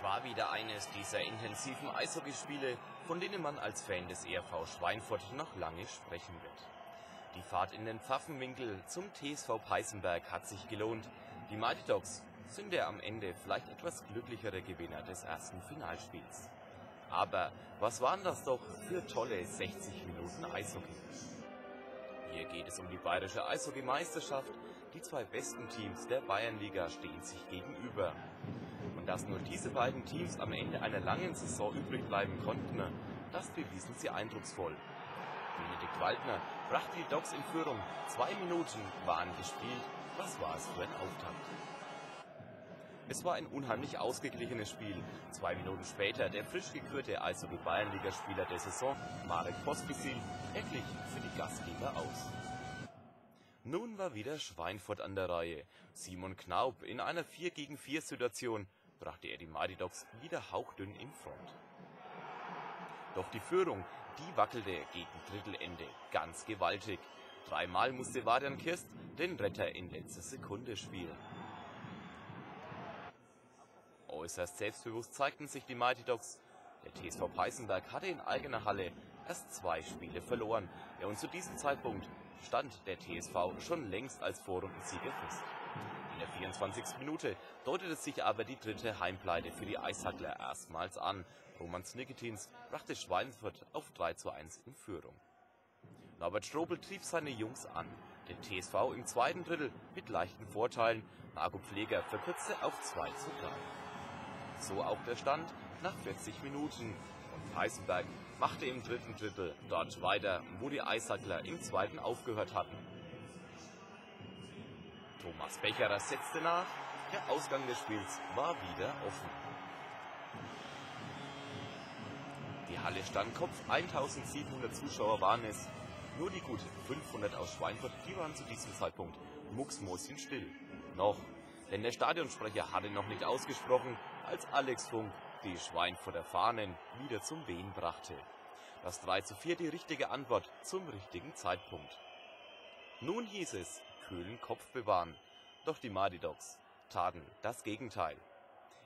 Es war wieder eines dieser intensiven Eishockeyspiele, von denen man als Fan des ERV Schweinfurt noch lange sprechen wird. Die Fahrt in den Pfaffenwinkel zum TSV Peißenberg hat sich gelohnt. Die Mighty Dogs sind der am Ende vielleicht etwas glücklichere Gewinner des ersten Finalspiels. Aber was waren das doch für tolle 60 Minuten Eishockey? Hier geht es um die bayerische Eishockeymeisterschaft. Die zwei besten Teams der Bayernliga stehen sich gegenüber. Und dass nur diese beiden Teams am Ende einer langen Saison übrig bleiben konnten, das bewiesen sie eindrucksvoll. Benedikt Waldner brachte die Dogs in Führung. Zwei Minuten waren gespielt. Was war es für ein Auftakt? Es war ein unheimlich ausgeglichenes Spiel. Zwei Minuten später der frisch gekürte Eishockey Bayernligaspieler der Saison, Marek Pospisil, erglich für die Gastgeber aus. Nun war wieder Schweinfurt an der Reihe. Simon Knaub in einer 4 gegen 4 Situation brachte er die Mighty Dogs wieder hauchdünn in Front. Doch die Führung, die wackelte gegen Drittelende ganz gewaltig. Dreimal musste Varian Kirst den Retter in letzter Sekunde spielen. Äußerst selbstbewusst zeigten sich die Mighty Dogs. Der TSV Peißenberg hatte in eigener Halle erst zwei Spiele verloren. Ja, und zu diesem Zeitpunkt stand der TSV schon längst als Vorrundensieger fest. In der 24. Minute deutete sich aber die dritte Heimpleite für die Eishackler erstmals an. Roman Sniketins brachte Schweinfurt auf 3 zu 1 in Führung. Norbert Strobel trieb seine Jungs an. Den TSV im zweiten Drittel mit leichten Vorteilen. Marco Pfleger verkürzte auf 2 zu 3. So auch der Stand nach 40 Minuten. Und Peißenberg machte im dritten Drittel dort weiter, wo die Eishackler im zweiten aufgehört hatten. Thomas Becherer setzte nach. Der Ausgang des Spiels war wieder offen. Die Halle stand Kopf, 1700 Zuschauer waren es. Nur die gut 500 aus Schweinfurt, die waren zu diesem Zeitpunkt mucksmäuschenstill. Noch, denn der Stadionsprecher hatte noch nicht ausgesprochen, als Alex Funk die Schweinfurter Fahnen wieder zum Wehen brachte. Das 3 zu 4 die richtige Antwort zum richtigen Zeitpunkt. Nun hieß es, kühlen Kopf bewahren. Doch die Dogs taten das Gegenteil.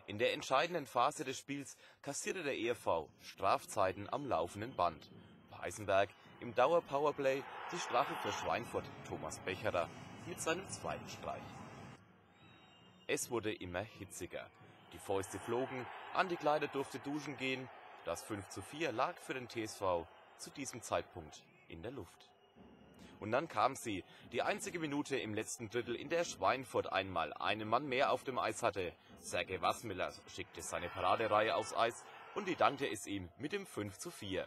In der entscheidenden Phase des Spiels kassierte der ERV Strafzeiten am laufenden Band. Peisenberg im Dauer-Powerplay die Strafe für Schweinfurt Thomas Becherer mit seinem zweiten Streich. Es wurde immer hitziger. Die Fäuste flogen, Andi Kleider durfte duschen gehen. Das 5 zu 4 lag für den TSV zu diesem Zeitpunkt in der Luft. Und dann kam sie, die einzige Minute im letzten Drittel, in der Schweinfurt einmal einen Mann mehr auf dem Eis hatte. Sergei Wassmiller schickte seine Paradereihe aufs Eis und die dankte es ihm mit dem 5 zu 4.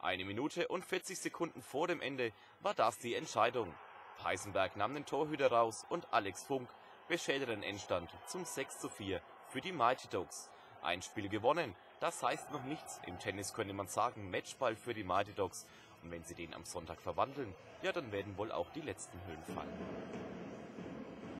Eine Minute und 40 Sekunden vor dem Ende war das die Entscheidung. Peisenberg nahm den Torhüter raus und Alex Funk beschälte den Endstand zum 6 zu 4 für die Mighty Dogs. Ein Spiel gewonnen, das heißt noch nichts. Im Tennis könnte man sagen, Matchball für die Mighty Dogs. Wenn sie den am Sonntag verwandeln, ja, dann werden wohl auch die letzten Höhlen fallen.